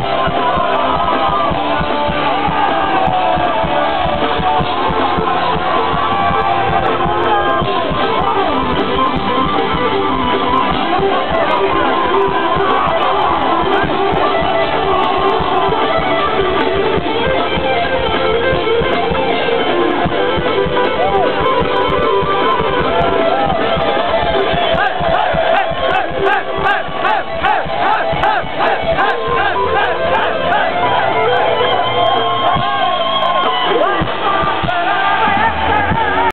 Oh,